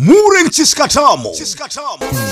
Murenchiskatamo. Chiskatamo. Chiskatamo.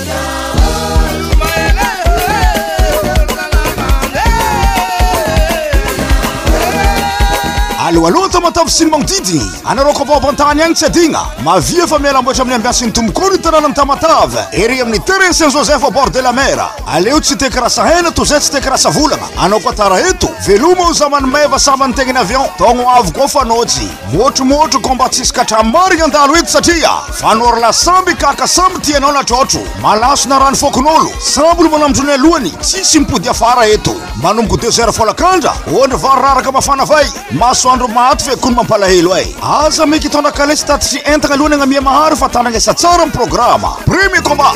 aloaloha tamatavy sy ny magnodidiny anareo ko vaovantany agny tsy adigna mavia fa mialamboatra amin'ny ambiasin'ny tombokony tanànany tamatavy. Ery amin'ny terrain saint joseph bord de la mer. Aleo tsy teky rasa hena to zay tsy teky rasa volagna anao koa tara eto. Veloma o zamany meva samany tegnany avion. Taogno avy koa fanojy motromotro ko mba tsisy katramarigny andalo eto satria. Fanoro la samby kaka samby tianao natrotro malaso na rano fokon'olo. Samby lo manamdrony alohany. Tsisy mipody afara eto. Manomboko deux heures folakandra. Ondry varoraraka mafanavay maso toandro maty kony mampalahelo ay. Aza meky hitondra kalesy taty sy entagna alohany agnamia mahary fa tanagnesa tsara amy programma premier combat.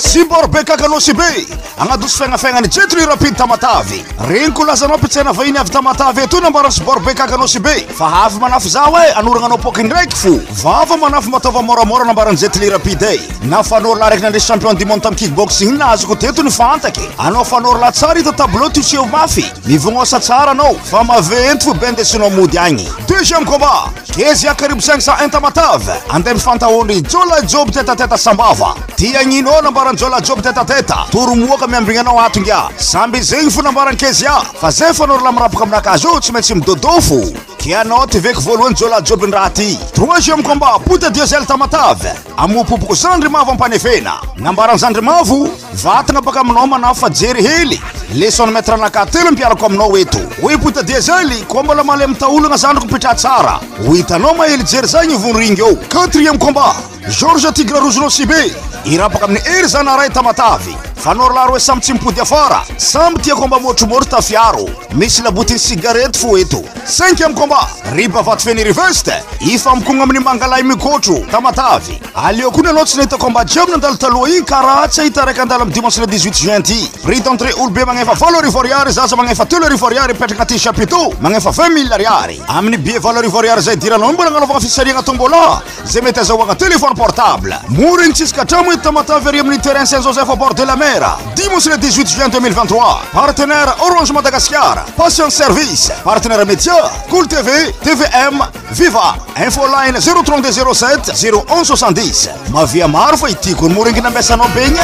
simbora be kakanao sy be. Agnadosy fiagnafiagnany jetro i rapide tamatavy. Regny ko lazanao ampitsena vahiny avy tamatavy atoy nambarany sibora be kakanao sy be. Fa avy manafy zaho e anoragnanao poky ndraiky fo. Vava manafy matava moramora nambarany jetly rapide e. Na fanoro lahy raiky nandresy champion du monde tamy kickboxing nazoko teto ny fantaky anao fanoro lahy tsara ita tableau tiseo mafy. Mivognosa tsara anao fa maventy fo bendesinao mody agny. Deuxième combat kezy akaribo 501 tamatavy andeha mifantahoany jolajoby tetateta sambava. Ty agnino ao nambara ranjolajoby tetateta toromoaka miambigninanao atonga. Samby zegny fonamboaran-kezy a. Fa zay fanoro la mirapaka aminakazy io tsy maintsy midodofo. Tianao ty veky voalohany jola jiabyny raha ty. Troisième combat amkomba pota diesel tamatavy amopopoko zandry mavo ampanefena. Nambaran' zandry mavo vatagna baka aminao manao fa jery hely. Lesony metre anakatelo mpiarako aminao eto. Hoe pota diesely koa mbola male mitaolagna zandriko mpitra tsara ho hitanao mahely jery zagny vonrigny eo. Quatrième combat. georges tigra rozinosibe irapaka amin'ny ery zanaray tamatavy fanorolahy hoe samby tsy mipody afara. Samby tiako mba motromotro tafiaro misy labotiny sigarety fo eto. Cinq e amiko mba ry bavaty feniriveste ifamikogna amin'ny mangalay mikotro. Tamatavy aleo koa ny anao tsy nahitako mba jeo amin'ny andalo taloha igny karaha tsy ahita raiky andala amy dimanche le 18 juin ty. Prix d'entrée olobe magnefa valo arivoriary zaza magnefa telo arivoriary ipetraka aty chapiteau. Magnefa 20 mille ariary. Amin'ny bie valo arivoriary zay diranao mbola agnalovagna fisariagna tombola. Zay mety azahoagna téléphone portable. Morigny tsisy katramo ety tamatavy ary amin'ny terrain saint joseph bord de la mer. partenaire. Dimanche le 18 juin 2023 partenaire Orange Madagascar. Passion Service. Partenaire média. Cool TV TVM Viva. Infoline 032 07 01 70 mavia maro fa itikony morengy nambesanao begny